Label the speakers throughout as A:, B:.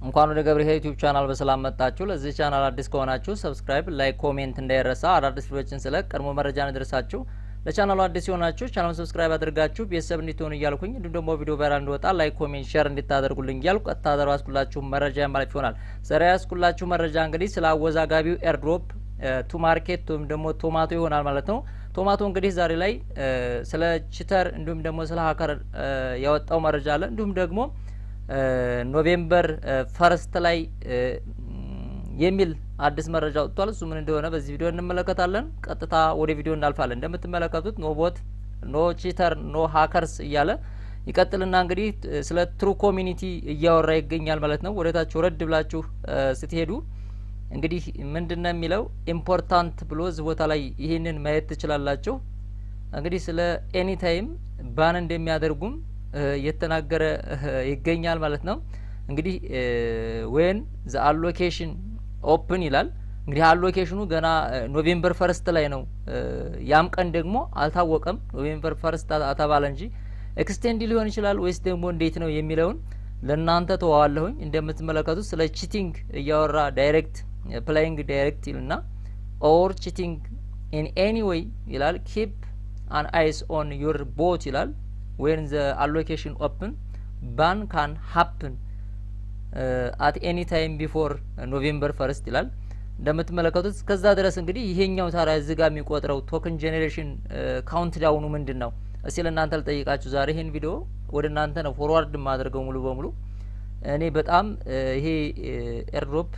A: እንኳን ወደ ገብረ ዩቲዩብ ቻናል በሰላም መጣችሁ። ለዚህ ቻናል አዲስ ከሆናችሁ subscribe፣ like፣ comment እንዳይረሳ። አዳዲስ ቪዲዮችን ስለቅ ቀድሞ መረጃ እንዲደርሳችሁ ለቻናሉ አዲስ የሆናችሁ ቻናሉን subscribe አድርጋችሁ ቤተሰብ እንዲትሆኑ እያልኩኝ እንዲሁም ደግሞ ቪዲዮ viral እንዲወጣ like፣ comment፣ share እንዲታደርጉልኝ እያልኩ ቀጥታ ዛሬ ያዝኩላችሁ መረጃ የማልፍ ይሆናል። ዛሬ ያዝኩላችሁ መረጃ እንግዲህ ስለ አወዛጋቢው airdrop Tomarket ወይም ደግሞ ቶማቶ ይሆናል ማለት ነው። ቶማቶ እንግዲህ ዛሬ ላይ ስለ cheater እንዲሁም ደግሞ ስለ hacker ያወጣው መረጃ አለ። እንዲሁም ደግሞ November first ላይ የሚል አዲስ መረጃ ወጥቷል። እሱ ምን እንደሆነ በዚህ ቪዲዮ እንመለከታለን። ቀጥታ ወደ ቪዲዮ እናልፋለን። እንደምትመለከቱት no bot፣ no cheater፣ no hackers እያለ ይቀጥልና እንግዲህ ስለ true community እያወራ ይገኛል ማለት ነው። ወደታች ወረድ ብላችሁ ስትሄዱ እንግዲህ ምንድን ነው የሚለው important ብሎ እዚህ ቦታ ላይ ይህንን ማየት ትችላላችሁ። እንግዲህ ስለ any time ban እንደሚያደርጉም እየተናገረ ይገኛል ማለት ነው። እንግዲህ when the allocation open ይላል። እንግዲህ allocation ኑ ገና November first ላይ ነው። ያም ቀን ደግሞ አልታወቀም። November first ተባለ እንጂ extend ሊሆን ይችላል ወይስ ደግሞ እንዴት ነው የሚለውን ለእናንተ ትቻለሁኝ። እንደምትመለከቱት ስለ cheating እያወራ direct playing direct ይልና or cheating in any way ይላል። keep an eyes on your bot ይላል። when the allocation open ban can happen at any time before November first ይላል። እንደምትመለከቱት እስከዛ ድረስ እንግዲህ ይሄኛው ታዲያ እዚህ ጋር የሚቆጥረው token generation countdown ኑ ምንድን ነው? እስቲ ለእናንተ ልጠይቃችሁ። ዛሬ ይሄን ቪዲዮ ወደ እናንተ ነው forward የማደርገው ሙሉ በሙሉ እኔ በጣም ይሄ airdrop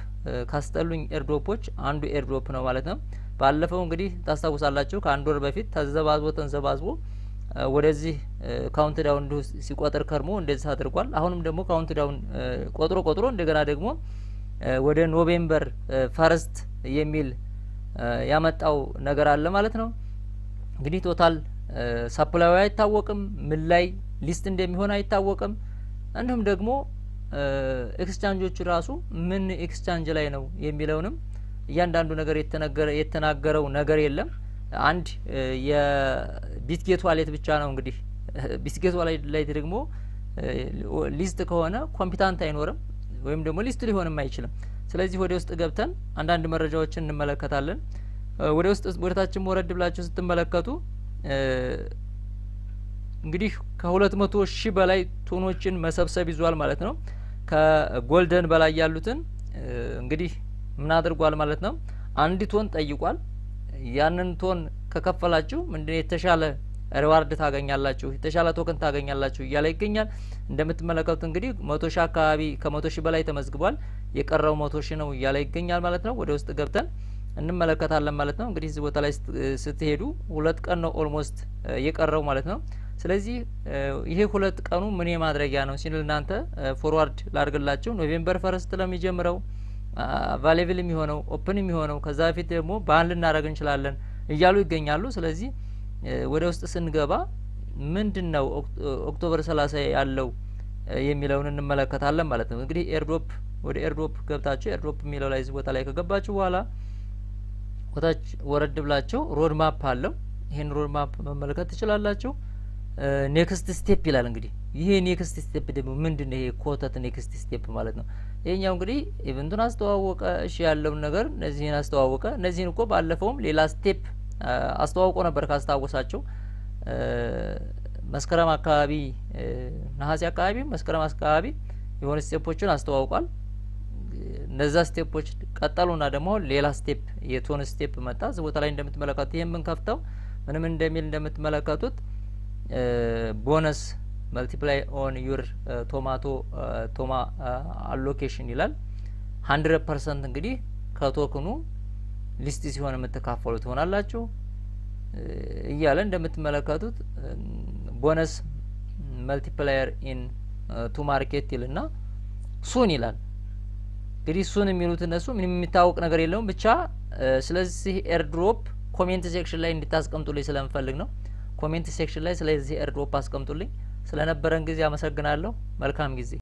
A: ካስጠሉኝ airdrop ኦች አንዱ airdrop ነው ማለት ነው። ባለፈው እንግዲህ ታስታውሳላችሁ ከአንድ ወር በፊት ተንዘባዝቦ ተንዘባዝቦ ወደዚህ countdown እንዲሁ ሲቆጥር ከርሞ እንደዚህ አድርጓል። አሁንም ደግሞ countdown ቆጥሮ ቆጥሮ እንደገና ደግሞ ወደ November first የሚል ያመጣው ነገር አለ ማለት ነው። እንግዲህ total supply አይታወቅም፣ ምን ላይ list እንደሚሆን አይታወቅም። እንዲሁም ደግሞ ኤክስቻንጆቹ ራሱ ምን exchange ላይ ነው የሚለውንም እያንዳንዱ ነገር የተናገረው ነገር የለም። አንድ የ Bitget wallet ብቻ ነው እንግዲህ Bitget wallet ደግሞ list ከሆነ competent አይኖርም ወይም ደግሞ list ሊሆንም አይችልም። ስለዚህ ወደ ውስጥ ገብተን አንዳንድ መረጃዎችን እንመለከታለን። ወደ ውስጥ ወደታችን ወረድ ብላችሁ ስትመለከቱ እንግዲህ ከሁለት መቶ ሺህ በላይ TON ኦችን መሰብሰብ ይዟል ማለት ነው። ከ golden በላይ ያሉትን እንግዲህ ምን አድርጓል ማለት ነው። አንድ TON ጠይቋል። ያንን TON ከከፈላችሁ ምንድን የተሻለ reward ታገኛላችሁ፣ የተሻለ token ታገኛላችሁ እያለ ይገኛል። እንደምትመለከቱት እንግዲህ መቶ ሺህ አካባቢ ከመቶ ሺህ በላይ ተመዝግቧል። የቀረው መቶ ሺህ ነው እያለ ይገኛል ማለት ነው። ወደ ውስጥ ገብተን እንመለከታለን ማለት ነው። እንግዲህ እዚህ ቦታ ላይ ስትሄዱ ሁለት ቀን ነው almost የቀረው ማለት ነው። ስለዚህ ይሄ ሁለት ቀኑ ምን ማድረጊያ ነው ሲል እናንተ forward ላድርግላችሁ። November first ለሚጀምረው available የሚሆነው open የሚሆነው ከዛ በፊት ደግሞ ban ልናደረግ እንችላለን እያሉ ይገኛሉ። ስለዚህ ወደ ውስጥ ስንገባ ምንድን ነው October ሰላሳ ያለው የሚለውን እንመለከታለን ማለት ነው። እንግዲህ airdrop ወደ airdrop ገብታችሁ airdrop የሚለው ላይ እዚህ ቦታ ላይ ከገባችሁ በኋላ ወደታች ወረድ ብላችሁ road map አለው። ይህን road map መመልከት ትችላላችሁ። next step ይላል። እንግዲህ ይሄ next step ደግሞ ምንድን ነው? ይሄ ኮተት next step ማለት ነው። ይሄኛው እንግዲህ event ኡን አስተዋወቀ። እሺ ያለውን ነገር እነዚህን አስተዋወቀ። እነዚህን እኮ ባለፈውም ሌላ step አስተዋውቆ ነበር ካስታወሳችሁ መስከረም አካባቢ ነሐሴ አካባቢ መስከረም አካባቢ የሆነ step ኦችን አስተዋውቋል። እነዛ step ኦች ቀጠሉና ደግሞ ሌላ step የ TON step መጣ። እዚህ ቦታ ላይ እንደምትመለከቱት ይህም የምንከፍተው ምንም እንደሚል እንደምትመለከቱት bonus multiply on your tomato TOMA allocation ይላል። hundred percent እንግዲህ ከ token ኑ list ሲሆን የምትካፈሉ ትሆናላችሁ እያለ እንደምትመለከቱት bonus multiplier in Tomarket ይልና soon ይላል። እንግዲህ soon የሚሉት እነሱ ምንም የሚታወቅ ነገር የለውም ብቻ። ስለዚህ airdrop comment section ላይ እንድታስቀምጡልኝ ስለምፈልግ ነው። comment section ላይ ስለዚህ airdrop አስቀምጡልኝ። ስለነበረን ጊዜ አመሰግናለሁ። መልካም ጊዜ